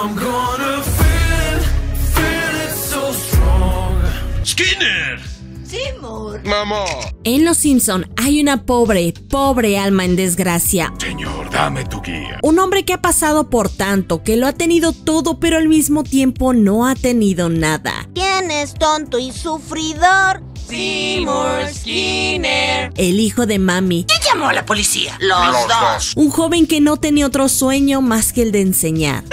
I'm gonna feel it, feel it so strong. ¡Skinner! Seymour. ¡Mamá! En Los Simpson hay una pobre, pobre alma en desgracia. Señor, dame tu guía. Un hombre que ha pasado por tanto, que lo ha tenido todo, pero al mismo tiempo no ha tenido nada. ¿Quién es tonto y sufridor? Seymour Skinner. El hijo de Mami, ¿Quién llamó a la policía? Los, Los dos. dos. un joven que no tenía otro sueño más que el de enseñar.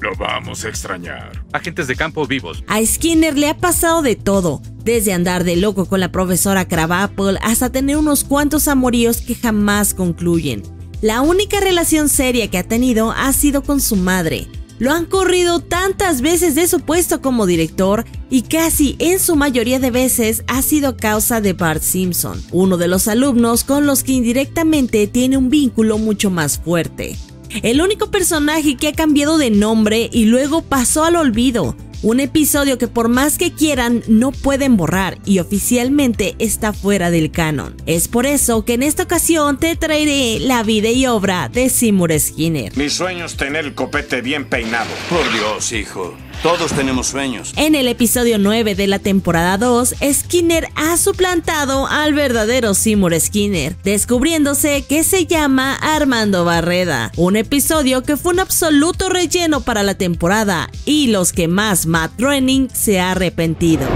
Lo vamos a extrañar. Agentes de campo vivos. A Skinner le ha pasado de todo, desde andar de loco con la profesora Crabapple hasta tener unos cuantos amoríos que jamás concluyen. La única relación seria que ha tenido ha sido con su madre. Lo han corrido tantas veces de su puesto como director y casi en su mayoría de veces ha sido causa de Bart Simpson, uno de los alumnos con los que indirectamente tiene un vínculo mucho más fuerte. El único personaje que ha cambiado de nombre y luego pasó al olvido. Un episodio que por más que quieran no pueden borrar y oficialmente está fuera del canon. Es por eso que en esta ocasión te traeré la vida y obra de Seymour Skinner. Mi sueño es tener el copete bien peinado. Por Dios, hijo. Todos tenemos sueños. En el episodio 9 de la temporada 2, Skinner ha suplantado al verdadero Seymour Skinner, descubriéndose que se llama Armando Barreda. Un episodio que fue un absoluto relleno para la temporada y los que más Matt Groening se ha arrepentido.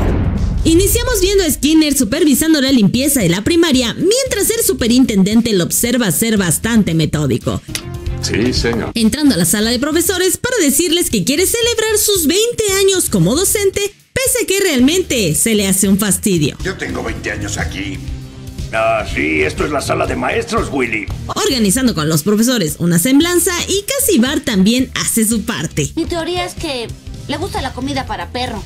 Iniciamos viendo a Skinner supervisando la limpieza de la primaria, mientras el superintendente lo observa ser bastante metódico. Sí, señor. entrando a la sala de profesores para decirles que quiere celebrar sus 20 años como docente, pese a que realmente se le hace un fastidio. Yo tengo 20 años aquí. Ah, sí, esto es la sala de maestros, Willy. Organizando con los profesores una semblanza y casi Bart también hace su parte. Mi teoría es que le gusta la comida para perro.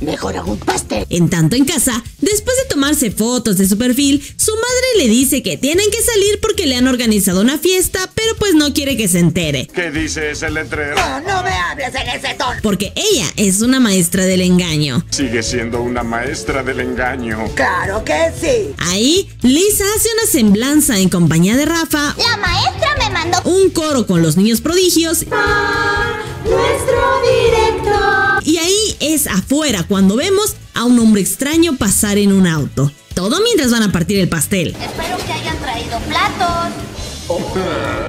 Mejor hago un pastel. En tanto en casa, después de tomarse fotos de su perfil, su madre le dice que tienen que salir porque le han organizado una fiesta, pero pues no quiere que se entere. ¿Qué dice ese letrero? No, no me hables en ese tono. Porque ella es una maestra del engaño. Sigue siendo una maestra del engaño. Claro que sí. Ahí, Lisa hace una semblanza en compañía de Rafa, La maestra me mandó un coro con los niños prodigios nuestro director. y ahí es afuera cuando vemos a un hombre extraño pasar en un auto. Todo mientras van a partir el pastel. Espero que hayan traído platos.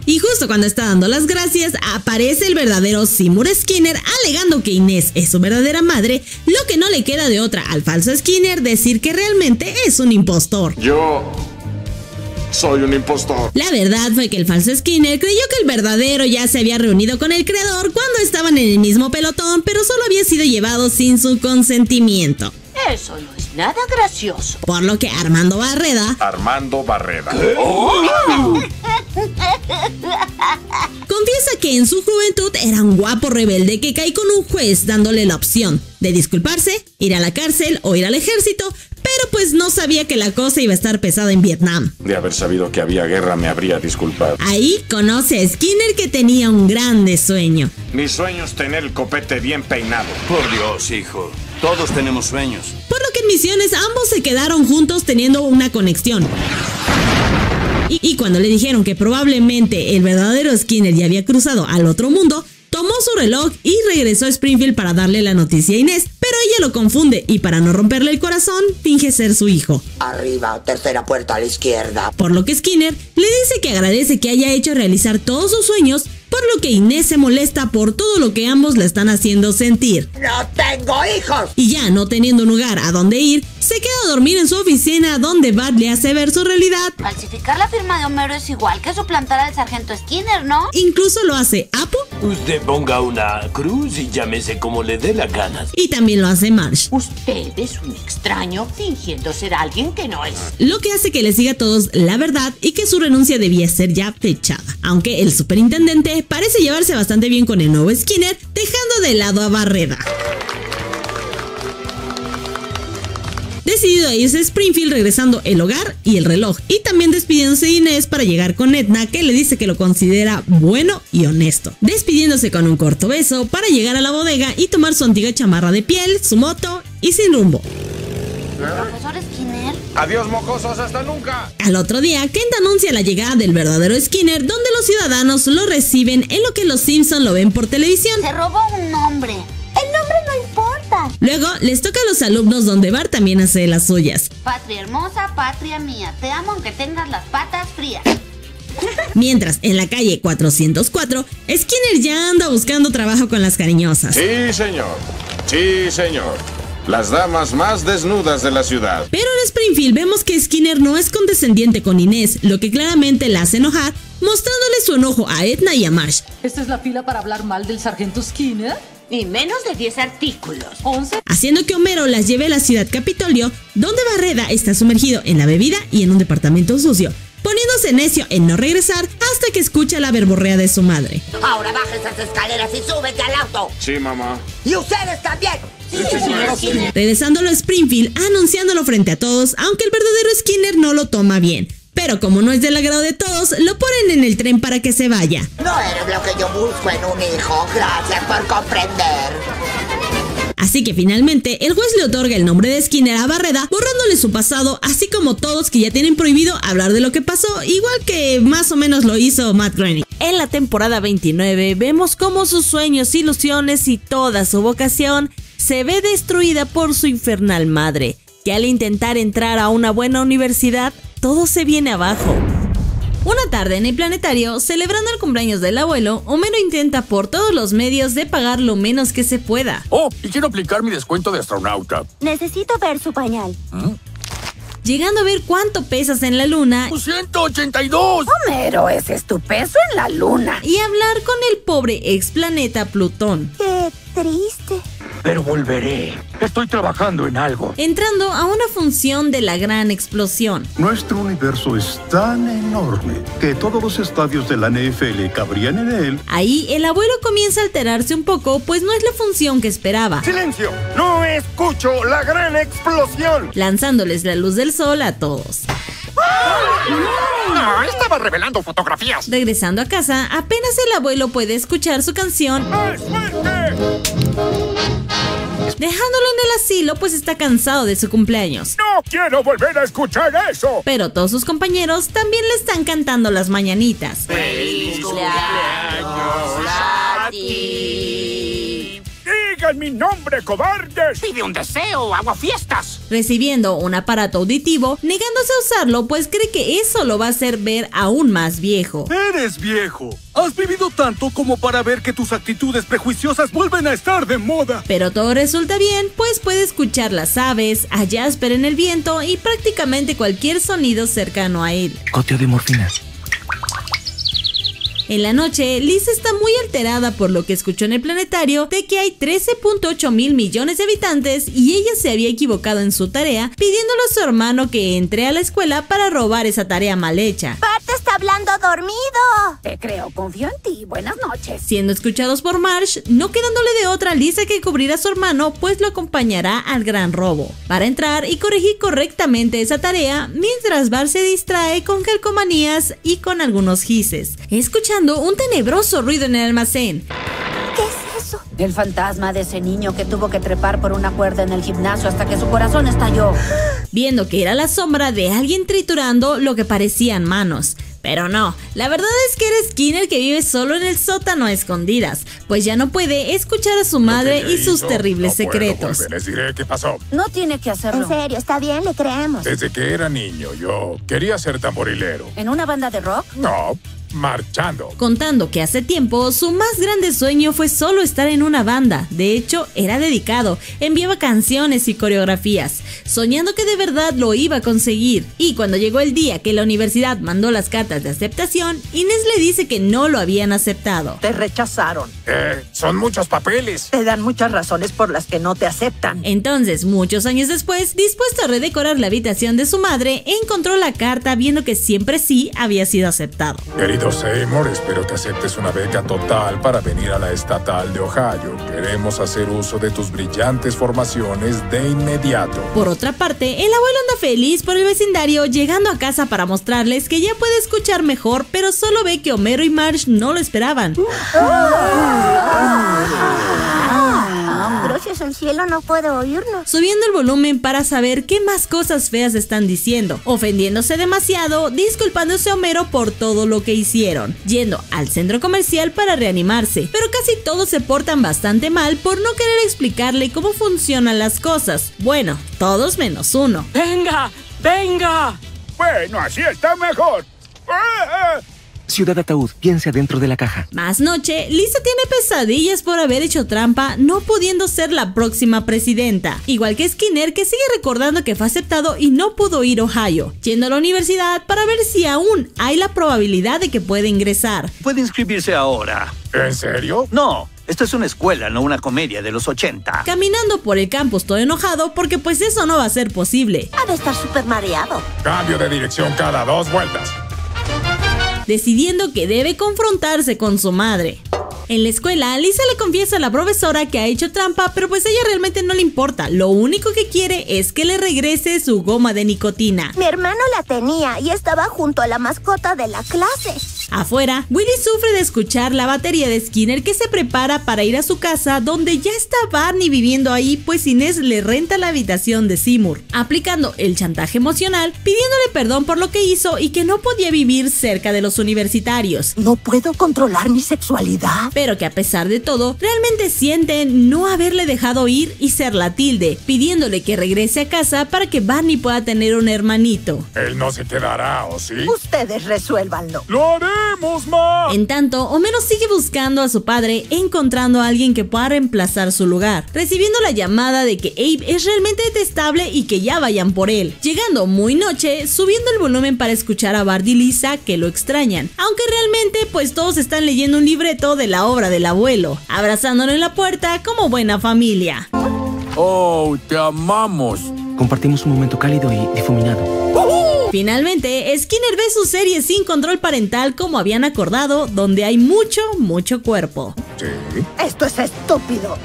Y justo cuando está dando las gracias, aparece el verdadero Seymour Skinner alegando que Inés es su verdadera madre, lo que no le queda de otra al falso Skinner decir que realmente es un impostor. Yo soy un impostor. La verdad fue que el falso Skinner creyó que el verdadero ya se había reunido con el creador cuando estaban en el mismo pelotón, pero solo había sido llevado sin su consentimiento. Eso no es nada gracioso. Por lo que Armando Barreda Armando Barreda. confiesa que en su juventud era un guapo rebelde que cae con un juez dándole la opción de disculparse, ir a la cárcel o ir al ejército, pero pues no sabía que la cosa iba a estar pesada en Vietnam. De haber sabido que había guerra me habría disculpado. Ahí conoce a Skinner que tenía un grande sueño. Mi sueño es tener el copete bien peinado. Por Dios, hijo. Todos tenemos sueños. Por lo que en misiones ambos se quedaron juntos teniendo una conexión. Y, y cuando le dijeron que probablemente el verdadero Skinner ya había cruzado al otro mundo, tomó su reloj y regresó a Springfield para darle la noticia a Inés, ella lo confunde y para no romperle el corazón, finge ser su hijo. Arriba, tercera puerta a la izquierda. Por lo que Skinner le dice que agradece que haya hecho realizar todos sus sueños, por lo que Inés se molesta por todo lo que ambos le están haciendo sentir. ¡No tengo hijos! Y ya no teniendo un lugar a donde ir, se queda a dormir en su oficina donde Bart le hace ver su realidad. Falsificar la firma de Homero es igual que suplantar al sargento Skinner, ¿no? Incluso lo hace Apu Usted ponga una cruz y llámese como le dé la gana. y también lo hace Marsh. Usted es un extraño fingiendo ser alguien que no es. Lo que hace que les diga a todos la verdad y que su renuncia debía ser ya fechada. Aunque el superintendente parece llevarse bastante bien con el nuevo Skinner, dejando de lado a Barreda. Decidido a irse a Springfield regresando el hogar y el reloj y también despidiéndose de Inés para llegar con Edna que le dice que lo considera bueno y honesto. Despidiéndose con un corto beso para llegar a la bodega y tomar su antigua chamarra de piel, su moto y sin rumbo. Adiós, mocosos, hasta nunca. Al otro día, Kent anuncia la llegada del verdadero Skinner, donde los ciudadanos lo reciben en lo que los Simpson lo ven por televisión. Se robó un nombre. El nombre no importa. Luego, les toca a los alumnos donde Bart también hace las suyas. Patria hermosa, patria mía. Te amo aunque tengas las patas frías. Mientras, en la calle 404, Skinner ya anda buscando trabajo con las cariñosas. Sí, señor. Sí, señor. Las damas más desnudas de la ciudad. Pero en Springfield vemos que Skinner no es condescendiente con Inés, lo que claramente la hace enojar, mostrándole su enojo a Edna y a Marsh. ¿Esta es la fila para hablar mal del sargento Skinner? Y menos de 10 artículos. ¿11? haciendo que Homero las lleve a la ciudad Capitolio, donde Barreda está sumergido en la bebida y en un departamento sucio, poniéndose necio en no regresar hasta que escucha la verborrea de su madre. Ahora baja esas escaleras y súbete al auto. Sí, mamá. Y ustedes también. Regresándolo a Springfield, anunciándolo frente a todos, aunque el verdadero Skinner no lo toma bien. Pero como no es del agrado de todos, lo ponen en el tren para que se vaya. No eres lo que yo busco en un hijo. Gracias por comprender. Así que finalmente el juez le otorga el nombre de Skinner a Barreda, borrándole su pasado, así como todos que ya tienen prohibido hablar de lo que pasó, igual que más o menos lo hizo Matt Groening. En la temporada 29 vemos cómo sus sueños, ilusiones y toda su vocación se ve destruida por su infernal madre, que al intentar entrar a una buena universidad, todo se viene abajo. Una tarde en el planetario, celebrando el cumpleaños del abuelo, Homero intenta por todos los medios de pagar lo menos que se pueda. Oh, y quiero aplicar mi descuento de astronauta. Necesito ver su pañal. Llegando a ver cuánto pesas en la luna 182. Homero, ese es tu peso en la luna. y hablar con el pobre ex planeta Plutón, Qué triste. Pero volveré. Estoy trabajando en algo. entrando a una función de la gran explosión. Nuestro universo es tan enorme que todos los estadios de la NFL cabrían en él. Ahí el abuelo comienza a alterarse un poco, pues no es la función que esperaba, ¡Silencio! ¡No la gran explosión! lanzándoles la luz del sol a todos. No, estaba revelando fotografías. Regresando a casa, apenas el abuelo puede escuchar su canción, ¡Es fuerte! dejándolo en el asilo, pues está cansado de su cumpleaños. No quiero volver a escuchar eso. Pero todos sus compañeros también le están cantando las mañanitas. Digan mi nombre, cobardes. Pide un deseo, hago fiestas. recibiendo un aparato auditivo, negándose a usarlo, pues cree que eso lo va a hacer ver aún más viejo. Eres viejo. Has vivido tanto como para ver que tus actitudes prejuiciosas vuelven a estar de moda. Pero todo resulta bien, pues puede escuchar las aves, a Jasper en el viento y prácticamente cualquier sonido cercano a él. Coteo de morfina. En la noche, Liz está muy alterada por lo que escuchó en el planetario de que hay 13.8 mil millones de habitantes y ella se había equivocado en su tarea, pidiéndole a su hermano que entre a la escuela para robar esa tarea mal hecha. Hablando dormido. Te creo, confío en ti. Buenas noches. Siendo escuchados por Marsh, no quedándole de otra, Liz hay que cubrir a su hermano, pues lo acompañará al gran robo. Para entrar y corregir correctamente esa tarea, mientras Bart se distrae con calcomanías y con algunos gises, escuchando un tenebroso ruido en el almacén. ¿Qué es eso? El fantasma de ese niño que tuvo que trepar por una cuerda en el gimnasio hasta que su corazón estalló. viendo que era la sombra de alguien triturando lo que parecían manos. Pero no, la verdad es que era Skinner que vive solo en el sótano a escondidas, pues ya no puede escuchar a su madre y sus terribles No secretos. volver, Les diré qué pasó. No tiene que hacerlo. En serio, está bien, le creemos. Desde que era niño, yo quería ser tamborilero. ¿En una banda de rock? No, marchando. Contando que hace tiempo su más grande sueño fue solo estar en una banda. De hecho, era dedicado, enviaba canciones y coreografías, soñando que de verdad lo iba a conseguir. Y cuando llegó el día que la universidad mandó las cartas de aceptación, Inés le dice que no lo habían aceptado. Te rechazaron. Eh, son muchos papeles. Te dan muchas razones por las que no te aceptan. Entonces, muchos años después, dispuesto a redecorar la habitación de su madre, encontró la carta viendo que siempre sí había sido aceptado. Querido Seymour, espero que aceptes una beca total para venir a la estatal de Ohio. Queremos hacer uso de tus brillantes formaciones de inmediato. Por otra parte, el abuelo anda feliz por el vecindario, llegando a casa para mostrarles que ya puede escuchar mejor, pero solo ve que Homero y Marge no lo esperaban. Al cielo no puedo oírnos. Subiendo el volumen para saber qué más cosas feas están diciendo, ofendiéndose demasiado, disculpándose a Homero por todo lo que hicieron, yendo al centro comercial para reanimarse, pero casi todos se portan bastante mal por no querer explicarle cómo funcionan las cosas. Bueno, todos menos uno. ¡Venga! ¡Venga! Bueno, así está mejor. ¡Ah, ah! Ciudad Ataúd, piense adentro de la caja. Más noche, Lisa tiene pesadillas por haber hecho trampa, no pudiendo ser la próxima presidenta. Igual que Skinner, que sigue recordando que fue aceptado y no pudo ir a Ohio, yendo a la universidad para ver si aún hay la probabilidad de que pueda ingresar. Puede inscribirse ahora. ¿En serio? No, esto es una escuela, no una comedia de los 80. Caminando por el campus todo enojado porque pues eso no va a ser posible. Ha de estar súper mareado. Cambio de dirección cada dos vueltas. Decidiendo que debe confrontarse con su madre. En la escuela, Lisa le confiesa a la profesora que ha hecho trampa, pero pues a ella realmente no le importa. Lo único que quiere es que le regrese su goma de nicotina. Mi hermano la tenía y estaba junto a la mascota de la clase. Afuera, Willy sufre de escuchar la batería de Skinner que se prepara para ir a su casa donde ya está Barney viviendo ahí pues Inés le renta la habitación de Seymour, aplicando el chantaje emocional, pidiéndole perdón por lo que hizo y que no podía vivir cerca de los universitarios. No puedo controlar mi sexualidad. Pero que a pesar de todo, realmente siente no haberle dejado ir y ser la tilde, pidiéndole que regrese a casa para que Barney pueda tener un hermanito. Él no se quedará, ¿o sí? Ustedes resuélvanlo. ¡Lo En tanto, Homero sigue buscando a su padre, encontrando a alguien que pueda reemplazar su lugar, recibiendo la llamada de que Abe es realmente detestable y que ya vayan por él. Llegando muy noche, subiendo el volumen para escuchar a Bart y Lisa que lo extrañan, aunque realmente pues todos están leyendo un libreto de la obra del abuelo, abrazándolo en la puerta como buena familia. Oh, te amamos. Compartimos un momento cálido y difuminado. Finalmente, Skinner ve su serie sin control parental como habían acordado, donde hay mucho, mucho cuerpo. Sí. Esto es estúpido.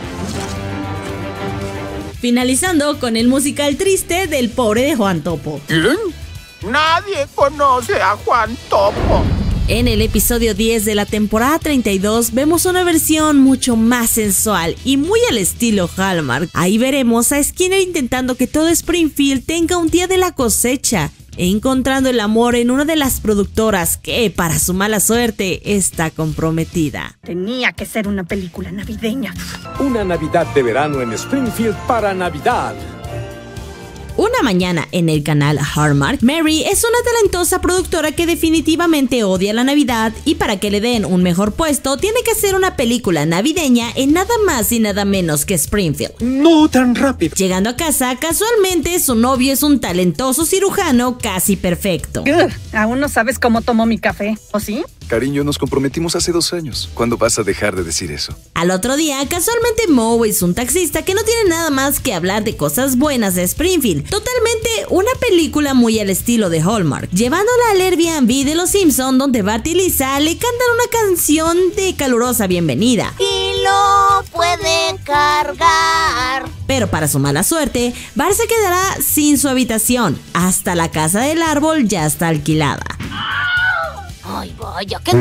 Finalizando con el musical triste del pobre de Juan Topo. ¿Quién? Nadie conoce a Juan Topo. En el episodio 10 de la temporada 32 vemos una versión mucho más sensual y muy al estilo Hallmark. Ahí veremos a Skinner intentando que todo Springfield tenga un día de la cosecha encontrando el amor en una de las productoras que, para su mala suerte, está comprometida. Tenía que ser una película navideña. Una Navidad de verano en Springfield para Navidad. Una mañana en el canal Hallmark, Mary es una talentosa productora que definitivamente odia la Navidad y para que le den un mejor puesto tiene que hacer una película navideña en nada más y nada menos que Springfield. No tan rápido. Llegando a casa, casualmente su novio es un talentoso cirujano casi perfecto. Ugh, aún no sabes cómo tomo mi café, ¿o sí? Cariño, nos comprometimos hace dos años. ¿Cuándo vas a dejar de decir eso? Al otro día, casualmente Moe es un taxista que no tiene nada más que hablar de cosas buenas de Springfield. Totalmente una película muy al estilo de Hallmark, llevándola al Airbnb de Los Simpson donde Bart y Lisa le cantan una canción de calurosa bienvenida. Y lo puede cargar. Pero para su mala suerte, Bart se quedará sin su habitación. Hasta la casa del árbol ya está alquilada. Ay, vaya, qué...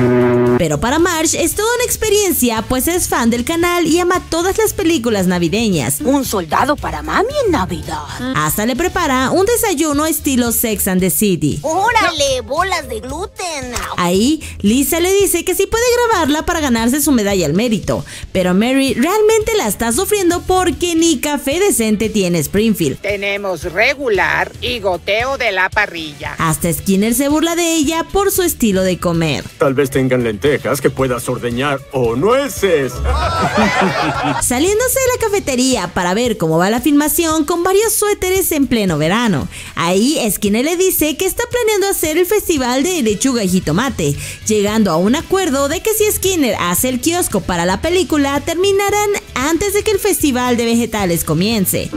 Pero para Marge es toda una experiencia, pues es fan del canal y ama todas las películas navideñas. Un soldado para mami en Navidad. Hasta le prepara un desayuno estilo Sex and the City. ¡Órale, bolas de gluten! Ahí, Lisa le dice que sí puede grabarla para ganarse su medalla al mérito, pero Mary realmente la está sufriendo porque ni café decente tiene Springfield. Tenemos regular y goteo de la parrilla. Hasta Skinner se burla de ella por su estilo de comer. Tal vez tengan lentejas que puedas ordeñar o nueces. Saliéndose de la cafetería para ver cómo va la filmación con varios suéteres en pleno verano. Ahí Skinner le dice que está planeando hacer el festival de lechuga y jitomate, llegando a un acuerdo de que si Skinner hace el kiosco para la película, terminarán antes de que el festival de vegetales comience.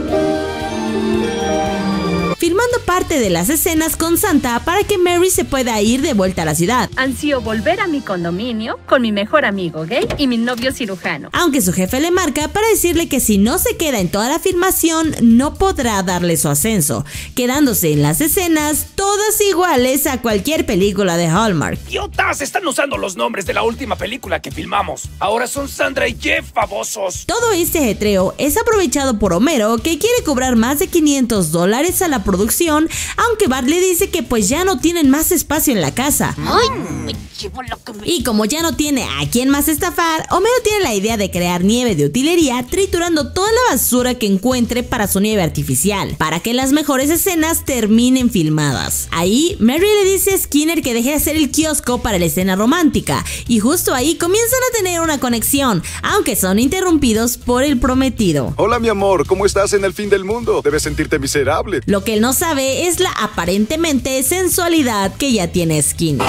Parte de las escenas con Santa para que Mary se pueda ir de vuelta a la ciudad. Ansío volver a mi condominio con mi mejor amigo gay y mi novio cirujano. Aunque su jefe le marca para decirle que si no se queda en toda la filmación no podrá darle su ascenso, quedándose en las escenas todas iguales a cualquier película de Hallmark. ¡Idiotas! Están usando los nombres de la última película que filmamos. Ahora son Sandra y Jeff, famosos. Todo este ajetreo es aprovechado por Homero, que quiere cobrar más de 500 dólares a la producción, aunque Bart le dice que pues ya no tienen más espacio en la casa. Y como ya no tiene a quién más estafar, Homero tiene la idea de crear nieve de utilería triturando toda la basura que encuentre para su nieve artificial, para que las mejores escenas terminen filmadas. Ahí, Mary le dice a Skinner que deje de hacer el kiosco para la escena romántica, y justo ahí comienzan a tener una conexión, aunque son interrumpidos por el prometido. Hola mi amor, ¿cómo estás en el fin del mundo? Debes sentirte miserable. Lo que él no sabe es la aparentemente sensualidad que ya tiene Skinner.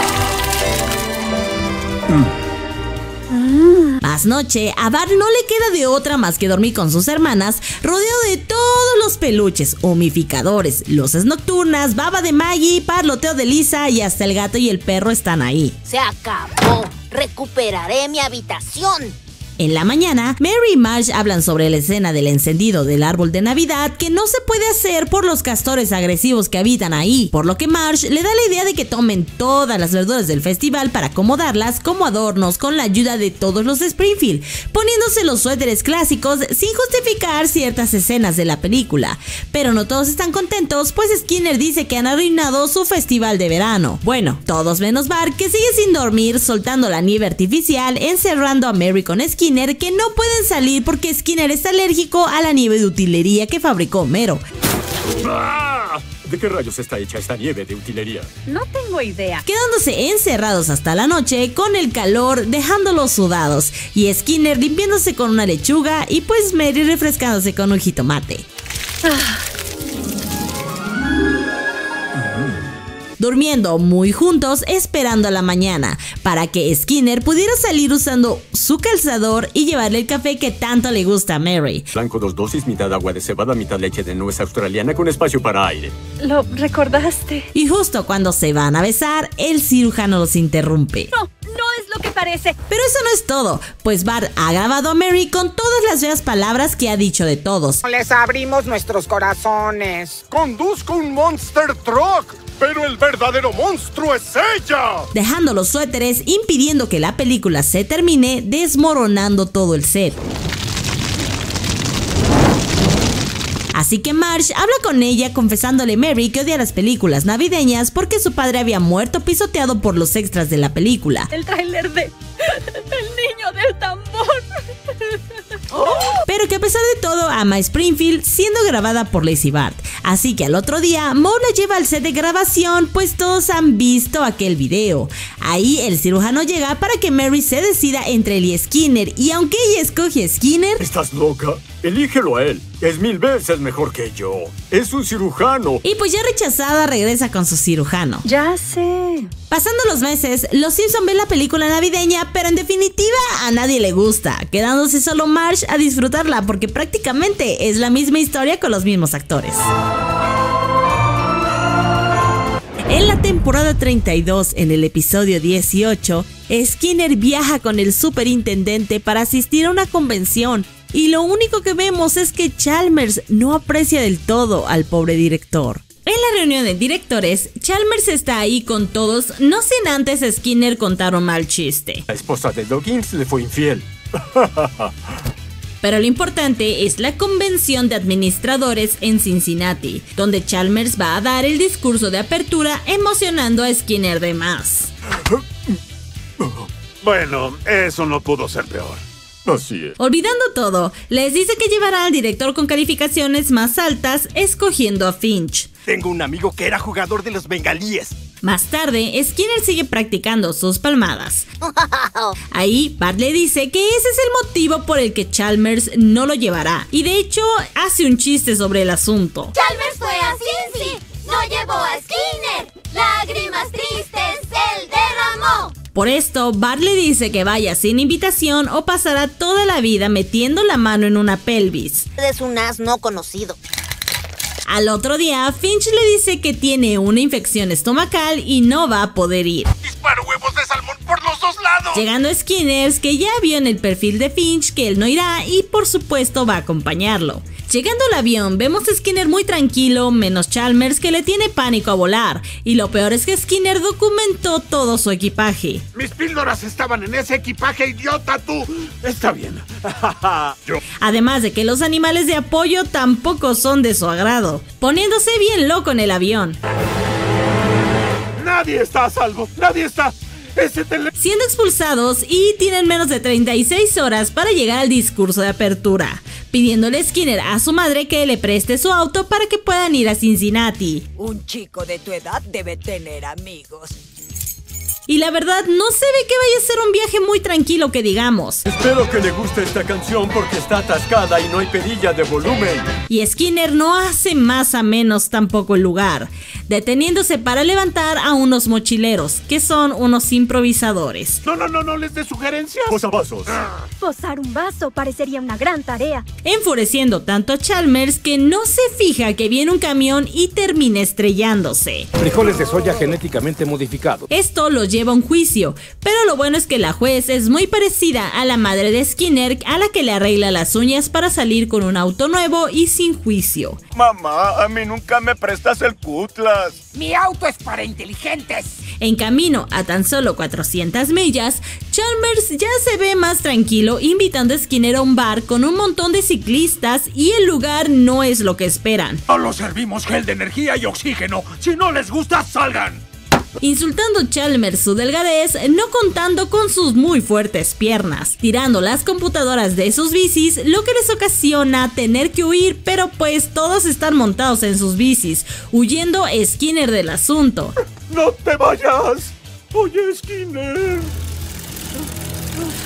Más noche, a Bart no le queda de otra más que dormir con sus hermanas, rodeado de todos los peluches, humificadores, luces nocturnas, baba de Maggie, parloteo de Lisa y hasta el gato y el perro están ahí. Se acabó. Recuperaré mi habitación. En la mañana, Mary y Marge hablan sobre la escena del encendido del árbol de Navidad que no se puede hacer por los castores agresivos que habitan ahí, por lo que Marge le da la idea de que tomen todas las verduras del festival para acomodarlas como adornos con la ayuda de todos los de Springfield, poniéndose los suéteres clásicos sin justificar ciertas escenas de la película. Pero no todos están contentos, pues Skinner dice que han arruinado su festival de verano. Bueno, todos menos Bart, que sigue sin dormir, soltando la nieve artificial, encerrando a Mary con Skinner que no pueden salir porque Skinner está alérgico a la nieve de utilería que fabricó Homero. ¡Ah! ¿De qué rayos está hecha esta nieve de utilería? No tengo idea. Quedándose encerrados hasta la noche con el calor, dejándolos sudados, y Skinner limpiándose con una lechuga y pues Mary refrescándose con un jitomate. Durmiendo muy juntos esperando a la mañana, para que Skinner pudiera salir usando su calzador y llevarle el café que tanto le gusta a Mary. Blanco dos dosis, mitad agua de cebada, mitad leche de nuez australiana con espacio para aire. Lo recordaste. Y justo cuando se van a besar, el cirujano los interrumpe. No, no es lo que parece. Pero eso no es todo, pues Bart ha grabado a Mary con todas las feas palabras que ha dicho de todos. Les abrimos nuestros corazones. Conduzco un Monster Truck, pero el verdadero monstruo es ella. Dejando los suéteres, impidiendo que la película se termine, desmoronando todo el set. Así que Marge habla con ella confesándole a Mary que odia las películas navideñas porque su padre había muerto pisoteado por los extras de la película. El tráiler de El niño del tambor. Pero que a pesar de todo ama Springfield siendo grabada por Lacey Bart. Así que al otro día Mo la lleva al set de grabación pues todos han visto aquel video. Ahí el cirujano llega para que Mary se decida entre y Skinner y aunque ella escoge Skinner... ¿Estás loca? Elígelo a él. Es mil veces mejor que yo. Es un cirujano. Y pues ya rechazada regresa con su cirujano. Ya sé. Pasando los meses, los Simpson ven la película navideña, pero en definitiva a nadie le gusta, quedándose solo Marge a disfrutarla porque prácticamente es la misma historia con los mismos actores. En la temporada 32, en el episodio 18, Skinner viaja con el superintendente para asistir a una convención y lo único que vemos es que Chalmers no aprecia del todo al pobre director. En la reunión de directores, Chalmers está ahí con todos, no sin antes Skinner contar un mal chiste. La esposa de Doggins le fue infiel. Pero lo importante es la convención de administradores en Cincinnati, donde Chalmers va a dar el discurso de apertura emocionando a Skinner de más. Bueno, eso no pudo ser peor. Así es. Olvidando todo, les dice que llevará al director con calificaciones más altas, escogiendo a Finch. Tengo un amigo que era jugador de los bengalíes. Más tarde, Skinner sigue practicando sus palmadas. Ahí, Bart le dice que ese es el motivo por el que Chalmers no lo llevará. Y de hecho, hace un chiste sobre el asunto. Chalmers fue a Cincy, no llevó a Skinner. Lágrimas tristes, él derramó. Por esto, Bart le dice que vaya sin invitación o pasará toda la vida metiendo la mano en una pelvis. Es un as no conocido. Al otro día, Finch le dice que tiene una infección estomacal y no va a poder ir. ¡Disparo huevos lados! Llegando a Skinners, que ya vio en el perfil de Finch que él no irá y por supuesto va a acompañarlo. Llegando al avión, vemos a Skinner muy tranquilo, menos Chalmers que le tiene pánico a volar. Y lo peor es que Skinner documentó todo su equipaje. Mis píldoras estaban en ese equipaje, idiota tú. Está bien. Además de que los animales de apoyo tampoco son de su agrado, poniéndose bien loco en el avión. Nadie está a salvo, nadie está. Ese. Siendo expulsados y tienen menos de 36 horas para llegar al discurso de apertura, pidiéndole Skinner a su madre que le preste su auto para que puedan ir a Cincinnati. Un chico de tu edad debe tener amigos. Y la verdad, no se ve que vaya a ser un viaje muy tranquilo que digamos. Espero que le guste esta canción porque está atascada y no hay perilla de volumen. Y Skinner no hace más a menos tampoco el lugar, deteniéndose para levantar a unos mochileros, que son unos improvisadores. No, no, no, no les dé sugerencias. Posavasos. Posar un vaso parecería una gran tarea. Enfureciendo tanto a Chalmers que no se fija que viene un camión y termina estrellándose. Frijoles de soya genéticamente modificados. Esto lo lleva a un juicio, pero lo bueno es que la juez es muy parecida a la madre de Skinner a la que le arregla las uñas para salir con un auto nuevo y sin juicio. Mamá, a mí nunca me prestas el cutlas. Mi auto es para inteligentes. En camino a tan solo 400 millas, Chalmers ya se ve más tranquilo invitando a Skinner a un bar con un montón de ciclistas y el lugar no es lo que esperan. Solo servimos gel de energía y oxígeno. Si no les gusta, salgan. Insultando Chalmers su delgadez, no contando con sus muy fuertes piernas, tirando las computadoras de sus bicis, lo que les ocasiona tener que huir, pero pues todos están montados en sus bicis, huyendo Skinner del asunto. ¡No te vayas! Oye, Skinner.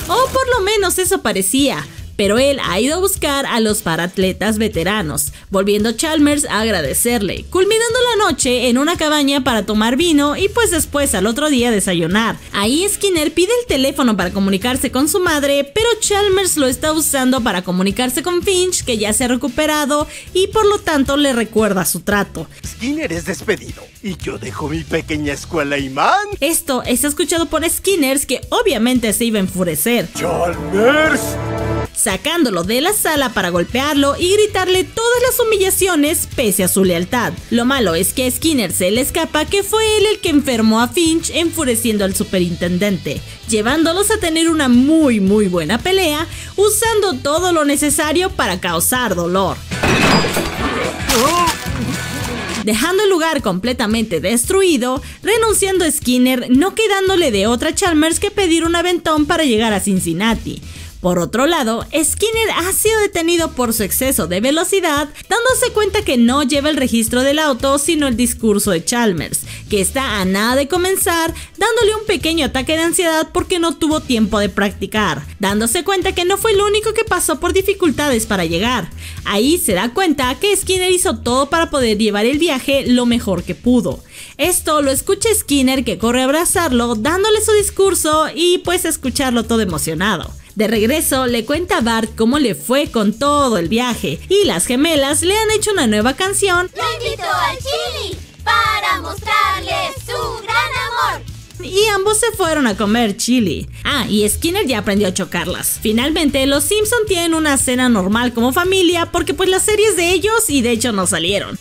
O por lo menos eso parecía. Pero él ha ido a buscar a los paratletas veteranos, volviendo Chalmers a agradecerle, culminando la noche en una cabaña para tomar vino y pues después al otro día desayunar. Ahí Skinner pide el teléfono para comunicarse con su madre, pero Chalmers lo está usando para comunicarse con Finch, que ya se ha recuperado y por lo tanto le recuerda su trato. Skinner es despedido y yo dejo mi pequeña escuela imán. Esto es escuchado por Skinners que obviamente se iba a enfurecer. ¡Chalmers! Sacándolo de la sala para golpearlo y gritarle todas las humillaciones pese a su lealtad. Lo malo es que a Skinner se le escapa que fue él el que enfermó a Finch enfureciendo al superintendente, llevándolos a tener una muy muy buena pelea usando todo lo necesario para causar dolor. Dejando el lugar completamente destruido, renunciando a Skinner, no quedándole de otra Chalmers que pedir un aventón para llegar a Cincinnati. Por otro lado, Skinner ha sido detenido por su exceso de velocidad, dándose cuenta que no lleva el registro del auto, sino el discurso de Chalmers, que está a nada de comenzar, dándole un pequeño ataque de ansiedad porque no tuvo tiempo de practicar, dándose cuenta que no fue el único que pasó por dificultades para llegar. Ahí se da cuenta que Skinner hizo todo para poder llevar el viaje lo mejor que pudo. Esto lo escucha Skinner que corre a abrazarlo, dándole su discurso y pues escucharlo todo emocionado. De regreso, le cuenta a Bart cómo le fue con todo el viaje y las gemelas le han hecho una nueva canción. Lo invito al chili para mostrarle su gran amor. Y ambos se fueron a comer chili. Ah, y Skinner ya aprendió a chocarlas. Finalmente, los Simpson tienen una cena normal como familia porque pues las series de ellos y de hecho no salieron.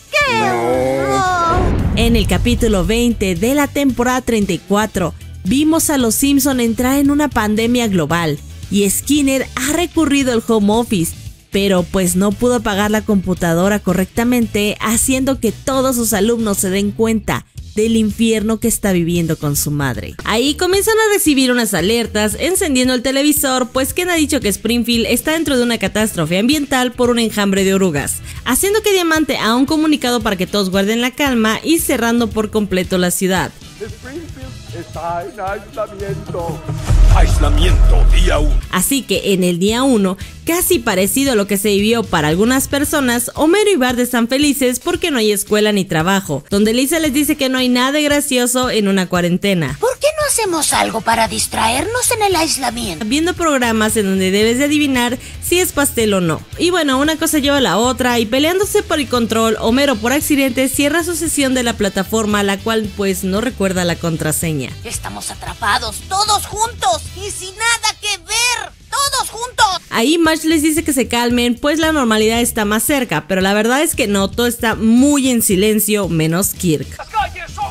En el capítulo 20 de la temporada 34, vimos a los Simpson entrar en una pandemia global y Skinner ha recurrido al home office, pero pues no pudo pagar la computadora correctamente, haciendo que todos sus alumnos se den cuenta del infierno que está viviendo con su madre. Ahí comienzan a recibir unas alertas, encendiendo el televisor, pues quien ha dicho que Springfield está dentro de una catástrofe ambiental por un enjambre de orugas, haciendo que Diamante haga un comunicado para que todos guarden la calma y cerrando por completo la ciudad. Springfield está en. Aislamiento, día 1. Así que en el día 1, casi parecido a lo que se vivió para algunas personas, Homero y Bart están felices porque no hay escuela ni trabajo, donde Lisa les dice que no hay nada de gracioso en una cuarentena. ¿Por qué no hacemos algo para distraernos en el aislamiento? Viendo programas en donde debes de adivinar si es pastel o no. Y bueno, una cosa lleva a la otra y peleándose por el control, Homero por accidente cierra su sesión de la plataforma, la cual pues no recuerda la contraseña. Estamos atrapados, todos juntos y sin nada que ver. ¡Todos juntos! Ahí Marge les dice que se calmen, pues la normalidad está más cerca, pero la verdad es que no, todo está muy en silencio, menos Kirk. ¡Las calles son!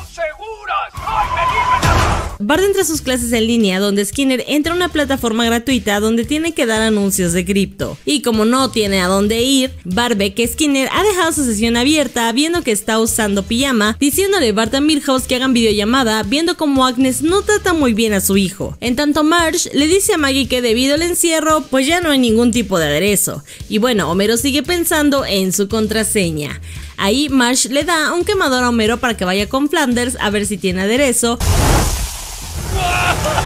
Bart entra a sus clases en línea donde Skinner entra a una plataforma gratuita donde tiene que dar anuncios de cripto. Y como no tiene a dónde ir, Bart ve que Skinner ha dejado su sesión abierta viendo que está usando pijama, diciéndole a Bart a Milhouse que hagan videollamada viendo como Agnes no trata muy bien a su hijo. En tanto Marge le dice a Maggie que debido al encierro pues ya no hay ningún tipo de aderezo. Y bueno, Homero sigue pensando en su contraseña. Ahí Marge le da un quemador a Homero para que vaya con Flanders a ver si tiene aderezo.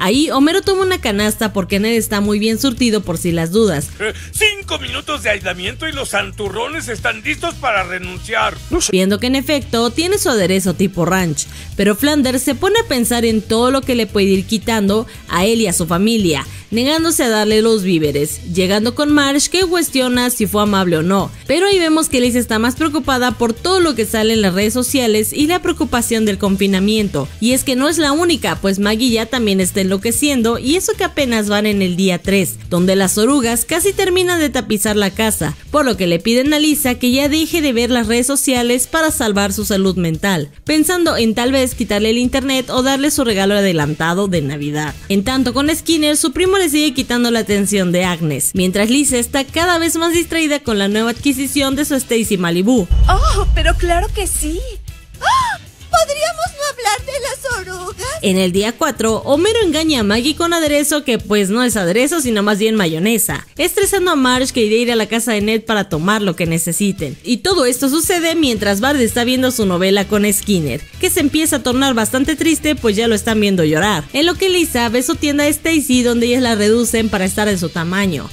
Ahí Homero toma una canasta porque Ned está muy bien surtido por si las dudas. Eh, cinco minutos de aislamiento y los santurrones están listos para renunciar. Viendo que en efecto tiene su aderezo tipo ranch, pero Flanders se pone a pensar en todo lo que le puede ir quitando a él y a su familia, negándose a darle los víveres, llegando con Marsh que cuestiona si fue amable o no. Pero ahí vemos que Liz está más preocupada por todo lo que sale en las redes sociales y la preocupación del confinamiento. Y es que no es la única, pues Maggie ya también está enloqueciendo y eso que apenas van en el día 3, donde las orugas casi terminan de tapizar la casa, por lo que le piden a Lisa que ya deje de ver las redes sociales para salvar su salud mental, pensando en tal vez quitarle el internet o darle su regalo adelantado de Navidad. En tanto con Skinner, su primo le sigue quitando la atención de Agnes, mientras Lisa está cada vez más distraída con la nueva adquisición de su Stacy Malibu. Oh, pero claro que sí. ¡Ah! ¿Podríamos En el día 4, Homero engaña a Maggie con aderezo que pues no es aderezo sino más bien mayonesa, estresando a Marge que irá a ir a la casa de Ned para tomar lo que necesiten. Y todo esto sucede mientras Bart está viendo su novela con Skinner, que se empieza a tornar bastante triste pues ya lo están viendo llorar. En lo que Lisa ve su tienda Stacy donde ellas la reducen para estar de su tamaño.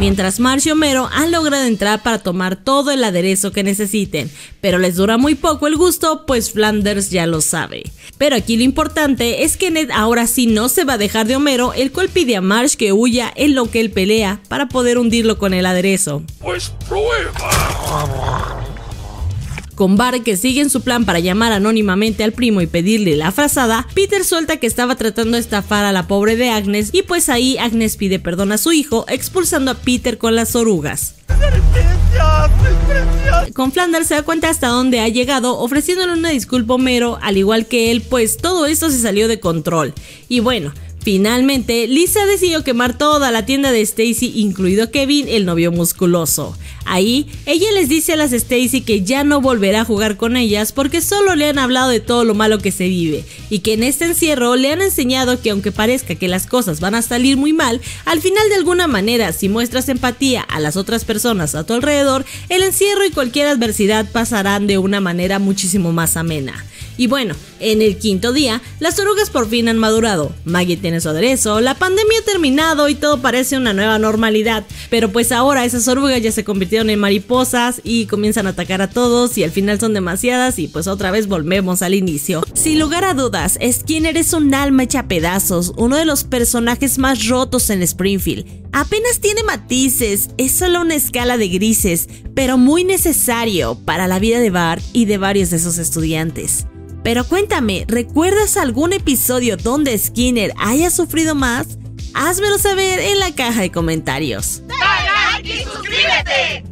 Mientras Marge y Homero han logrado entrar para tomar todo el aderezo que necesiten, pero les dura muy poco el gusto, pues Flanders ya lo sabe. Pero aquí lo importante es que Ned ahora sí no se va a dejar de Homero, el cual pide a Marge que huya en lo que él pelea para poder hundirlo con el aderezo. Pues prueba. Con Bart que sigue en su plan para llamar anónimamente al primo y pedirle la frazada, Peter suelta que estaba tratando de estafar a la pobre de Agnes y pues ahí Agnes pide perdón a su hijo expulsando a Peter con las orugas. Con Flanders se da cuenta hasta dónde ha llegado, ofreciéndole una disculpa a Homero, al igual que él, pues todo esto se salió de control. Y bueno, Finalmente, Lisa decidió quemar toda la tienda de Stacy, incluido Kevin, el novio musculoso. Ahí, ella les dice a las Stacy que ya no volverá a jugar con ellas porque solo le han hablado de todo lo malo que se vive y que en este encierro le han enseñado que aunque parezca que las cosas van a salir muy mal, al final de alguna manera si muestras empatía a las otras personas a tu alrededor, el encierro y cualquier adversidad pasarán de una manera muchísimo más amena. Y bueno, en el quinto día, las orugas por fin han madurado, Maggie tiene su aderezo, la pandemia ha terminado y todo parece una nueva normalidad, pero pues ahora esas orugas ya se convirtieron en mariposas y comienzan a atacar a todos y al final son demasiadas y pues otra vez volvemos al inicio. Sin lugar a dudas, Skinner es un alma hecha a pedazos, uno de los personajes más rotos en Springfield. Apenas tiene matices, es solo una escala de grises, pero muy necesario para la vida de Bart y de varios de sus estudiantes. Pero cuéntame, ¿recuerdas algún episodio donde Skinner haya sufrido más? Házmelo saber en la caja de comentarios. ¡Dale like y suscríbete!